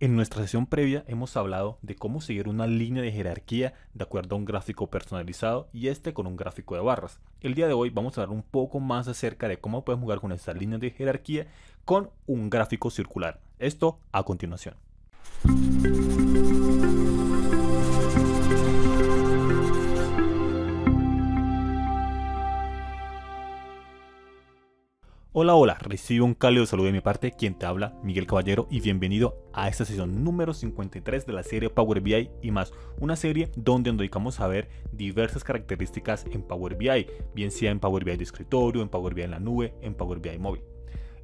En nuestra sesión previa hemos hablado de cómo seguir una línea de jerarquía de acuerdo a un gráfico personalizado y este con un gráfico de barras. El día de hoy vamos a hablar un poco más acerca de cómo podemos jugar con esta línea de jerarquía con un gráfico circular. Esto a continuación. Hola, hola, recibo un cálido saludo de mi parte, quien te habla, Miguel Caballero, y bienvenido a esta sesión número 53 de la serie Power BI y más, una serie donde nos dedicamos a ver diversas características en Power BI, bien sea en Power BI de escritorio, en Power BI en la nube, en Power BI móvil.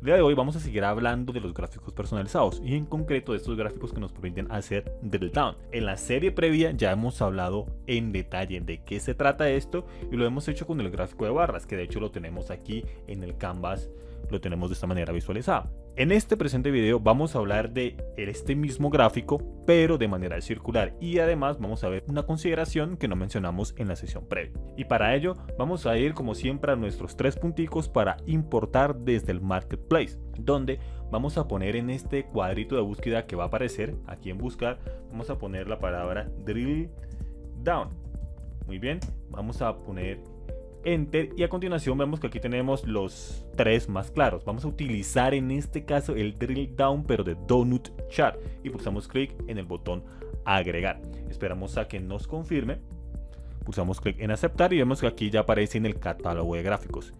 Día de hoy vamos a seguir hablando de los gráficos personalizados y en concreto de estos gráficos que nos permiten hacer drill down. En la serie previa ya hemos hablado en detalle de qué se trata esto y lo hemos hecho con el gráfico de barras que de hecho lo tenemos aquí en el canvas lo tenemos de esta manera visualizado. En este presente video vamos a hablar de este mismo gráfico, pero de manera circular y además vamos a ver una consideración que no mencionamos en la sesión previa. Y para ello vamos a ir como siempre a nuestros tres punticos para importar desde el marketplace, donde vamos a poner en este cuadrito de búsqueda que va a aparecer aquí en buscar, vamos a poner la palabra drill down. Muy bien, vamos a poner Enter y a continuación vemos que aquí tenemos los tres más claros. Vamos a utilizar en este caso el drill down pero de donut chart y pulsamos clic en el botón agregar. Esperamos a que nos confirme. Pulsamos clic en aceptar y vemos que aquí ya aparece en el catálogo de gráficos.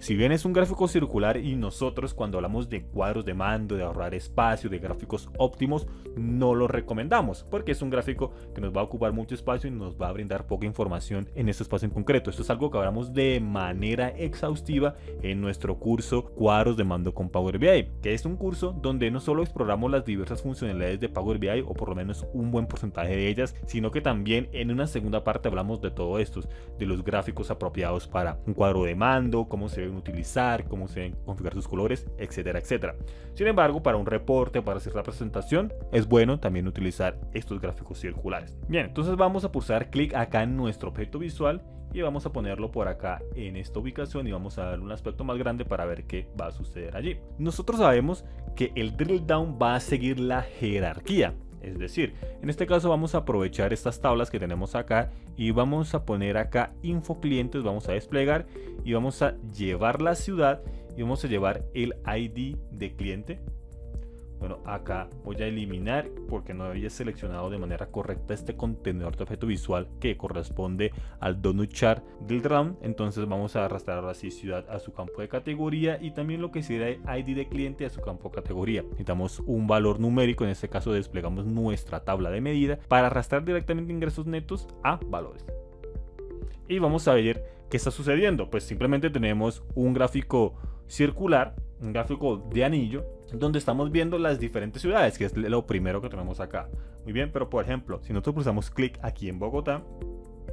Si bien es un gráfico circular y nosotros cuando hablamos de cuadros de mando, de ahorrar espacio, de gráficos óptimos, no lo recomendamos porque es un gráfico que nos va a ocupar mucho espacio y nos va a brindar poca información en este espacio en concreto. Esto es algo que hablamos de manera exhaustiva en nuestro curso Cuadros de mando con Power BI, que es un curso donde no solo exploramos las diversas funcionalidades de Power BI o por lo menos un buen porcentaje de ellas, sino que también en una segunda parte hablamos de todo esto, de los gráficos apropiados para un cuadro de mando, cómo se ve utilizar, cómo se deben configurar sus colores, etcétera, etcétera. Sin embargo, para un reporte, para hacer la presentación, es bueno también utilizar estos gráficos circulares. Bien, entonces vamos a pulsar clic acá en nuestro objeto visual y vamos a ponerlo por acá en esta ubicación y vamos a darle un aspecto más grande para ver qué va a suceder allí. Nosotros sabemos que el drill down va a seguir la jerarquía. Es decir, en este caso vamos a aprovechar estas tablas que tenemos acá y vamos a poner acá info clientes, vamos a desplegar y vamos a llevar la ciudad y vamos a llevar el ID de cliente bueno, acá voy a eliminar porque no había seleccionado de manera correcta este contenedor de objeto visual que corresponde al donut chart del RAM. Entonces vamos a arrastrar así ciudad a su campo de categoría y también lo que sería ID de cliente a su campo de categoría. Necesitamos un valor numérico, en este caso desplegamos nuestra tabla de medida para arrastrar directamente ingresos netos a valores. Y vamos a ver qué está sucediendo. Pues simplemente tenemos un gráfico circular, un gráfico de anillo donde estamos viendo las diferentes ciudades, que es lo primero que tenemos acá. Muy bien, pero por ejemplo, si nosotros pulsamos clic aquí en Bogotá,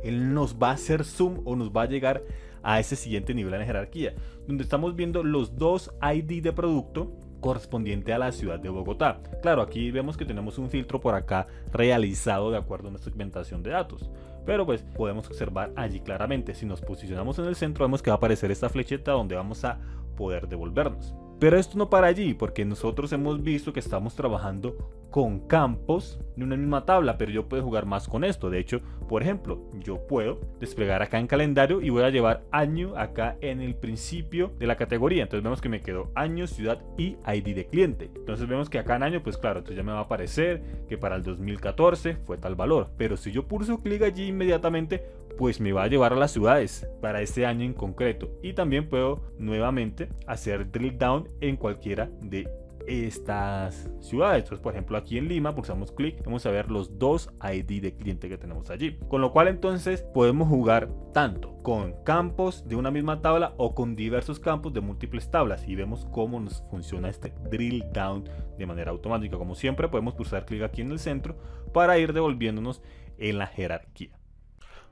él nos va a hacer zoom o nos va a llegar a ese siguiente nivel de jerarquía, donde estamos viendo los dos ID de producto correspondiente a la ciudad de Bogotá. Claro, aquí vemos que tenemos un filtro por acá realizado de acuerdo a nuestra segmentación de datos. Pero pues podemos observar allí claramente, si nos posicionamos en el centro vemos que va a aparecer esta flecheta donde vamos a poder devolvernos. Pero esto no para allí, porque nosotros hemos visto que estamos trabajando con campos de una misma tabla, pero yo puedo jugar más con esto. De hecho, por ejemplo, yo puedo desplegar acá en calendario y voy a llevar año acá en el principio de la categoría. Entonces vemos que me quedó año, ciudad y ID de cliente. Entonces vemos que acá en año, pues claro, entonces ya me va a aparecer que para el 2014 fue tal valor. Pero si yo pulso clic allí inmediatamente, pues me va a llevar a las ciudades para ese año en concreto. Y también puedo nuevamente hacer drill down en cualquiera de estas ciudades. Entonces, por ejemplo, aquí en Lima pulsamos clic, vamos a ver los dos ID de cliente que tenemos allí. Con lo cual entonces podemos jugar tanto con campos de una misma tabla o con diversos campos de múltiples tablas y vemos cómo nos funciona este drill down de manera automática. Como siempre podemos pulsar clic aquí en el centro para ir devolviéndonos en la jerarquía.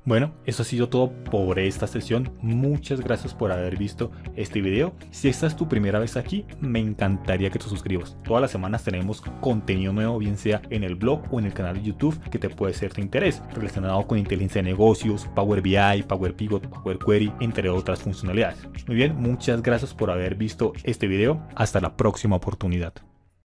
Bueno, eso ha sido todo por esta sesión. Muchas gracias por haber visto este video. Si esta es tu primera vez aquí, me encantaría que te suscribas. Todas las semanas tenemos contenido nuevo, bien sea en el blog o en el canal de YouTube, que te puede ser de interés, relacionado con inteligencia de negocios, Power BI, Power Pivot, Power Query, entre otras funcionalidades. Muy bien, muchas gracias por haber visto este video. Hasta la próxima oportunidad.